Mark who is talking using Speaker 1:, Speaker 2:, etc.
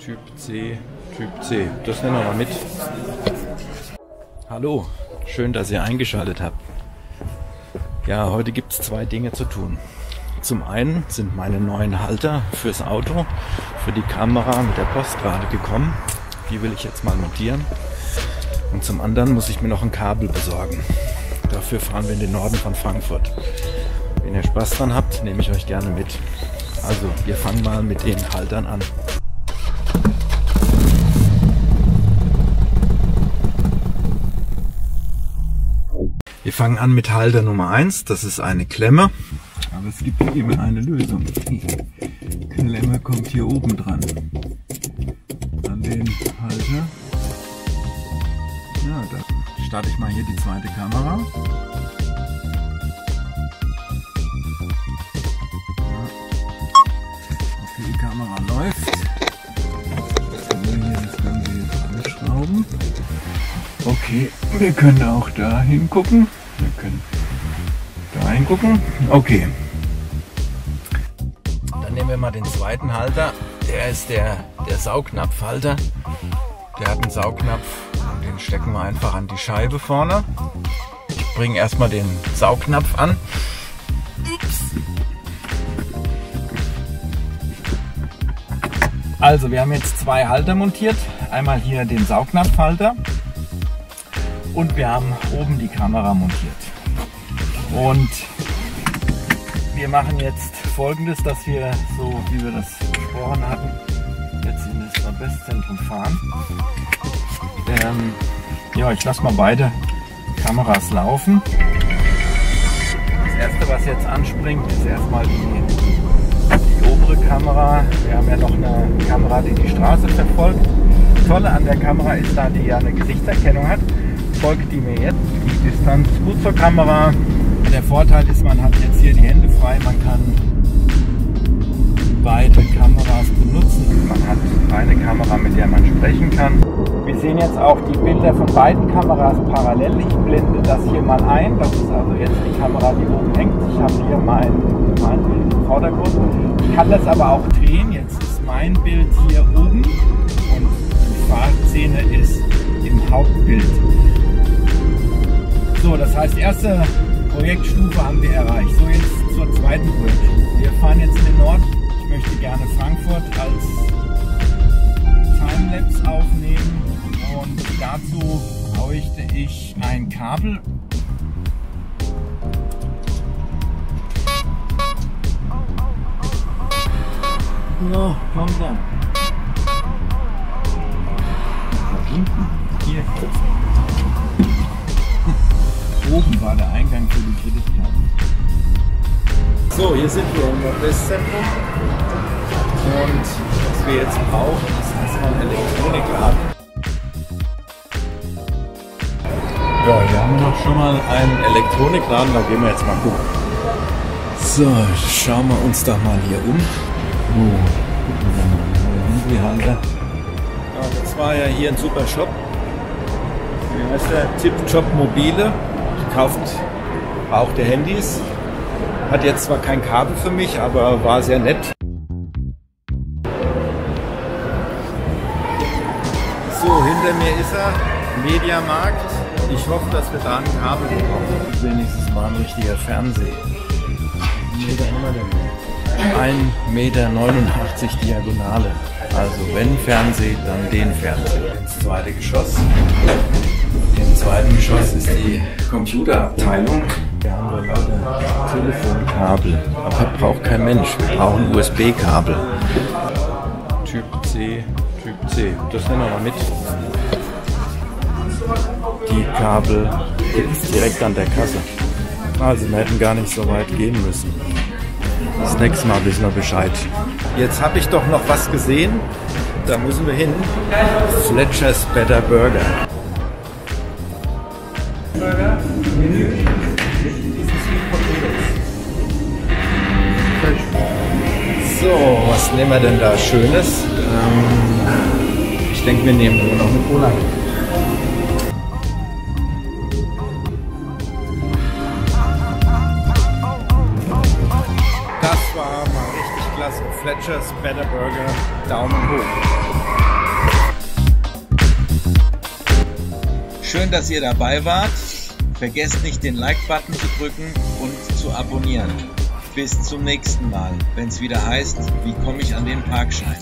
Speaker 1: Typ C, Typ C. Das nehmen wir mal mit. Hallo, schön, dass ihr eingeschaltet habt. Ja, heute gibt es zwei Dinge zu tun. Zum einen sind meine neuen Halter fürs Auto, für die Kamera mit der Post gerade gekommen. Die will ich jetzt mal montieren. Und zum anderen muss ich mir noch ein Kabel besorgen. Dafür fahren wir in den Norden von Frankfurt. Wenn ihr Spaß dran habt, nehme ich euch gerne mit. Also, wir fangen mal mit den Haltern an. Wir fangen an mit Halter Nummer 1. Das ist eine Klemme. Aber es gibt hier eben eine Lösung. Die Klemme kommt hier oben dran. An den Halter. Ja, da starte ich mal hier die zweite Kamera. Okay, die Kamera läuft. Können wir hier das Ganze jetzt anschrauben. Okay, wir können auch da hingucken. Wir können da hingucken. Okay. Dann nehmen wir mal den zweiten Halter. Der ist der, der Saugnapfhalter. Der hat einen Saugnapf und den stecken wir einfach an die Scheibe vorne. Ich bringe erstmal den Saugnapf an. Also, wir haben jetzt zwei Halter montiert. Einmal hier den Saugnapfhalter und wir haben oben die Kamera montiert. Und wir machen jetzt folgendes, dass wir so wie wir das besprochen hatten, jetzt in das Nordwestzentrum fahren. Ähm, ja, ich lasse mal beide Kameras laufen. Das erste, was jetzt anspringt, ist erstmal die, die obere Kamera. Wir haben ja noch eine Kamera, die die Straße verfolgt. Das Tolle an der Kamera ist, da die ja eine Gesichtserkennung hat, folgt die mir jetzt. Die Distanz gut zur Kamera. Der Vorteil ist, man hat jetzt hier die Hände frei, man kann beide Kameras benutzen. Man hat eine Kamera, mit der man sprechen kann. Wir sehen jetzt auch die Bilder von beiden Kameras parallel. Ich blende das hier mal ein. Das ist also jetzt die Kamera, die oben hängt. Ich habe hier mein, mein Bild im Vordergrund. Ich kann das aber auch drehen. Jetzt ist mein Bild hier oben und die Fahrszene ist im Hauptbild. So, das heißt, erste Projektstufe haben wir erreicht. So, jetzt zur zweiten Projektstufe. Wir fahren jetzt in den Norden. Ich möchte gerne Frankfurt als Timelapse aufnehmen und dazu bräuchte ich ein Kabel. Ja, komm dann. Hier. So, hier sind wir im Nordwestzentrum. Und was wir jetzt brauchen, ist erstmal ein Elektronikladen. Ja, hier haben wir doch schon mal einen Elektronikladen, da gehen wir jetzt mal gucken. So, schauen wir uns doch mal hier um. Oh, wir die Halter. Ja, das war ja hier ein super Shop. Wie heißt der? Tip Job Mobile. Kauft auch der Handys. Hat jetzt zwar kein Kabel für mich, aber war sehr nett. So, hinter mir ist er, Mediamarkt. Ich hoffe, dass wir da ein Kabel bekommen. Wenigstens mal ein richtiger Fernseher. Ein Meter 89 Diagonale. Also wenn Fernseh, dann den Fernseher. Ins zweite Geschoss. Im zweiten Geschoss ist die Computerabteilung. Hier haben wir lauter Telefonkabel. Aber braucht kein Mensch. Wir brauchen USB-Kabel. Typ C, Typ C. Das nehmen wir mal mit. Die Kabel gibt es direkt an der Kasse. Also wir hätten gar nicht so weit gehen müssen. Das nächste Mal wissen wir Bescheid. Jetzt habe ich doch noch was gesehen. Da müssen wir hin. Fletcher's Better Burger. Burger, zwischen diesen Potatoes. So, was nehmen wir denn da Schönes? Ähm, ich denke, wir nehmen nur noch eine Cola klasse. Fletcher's Better Burger Daumen hoch.
Speaker 2: Schön, dass ihr dabei wart. Vergesst nicht den Like-Button zu drücken und zu abonnieren. Bis zum nächsten Mal, wenn es wieder heißt, wie komme ich an den Parkschein.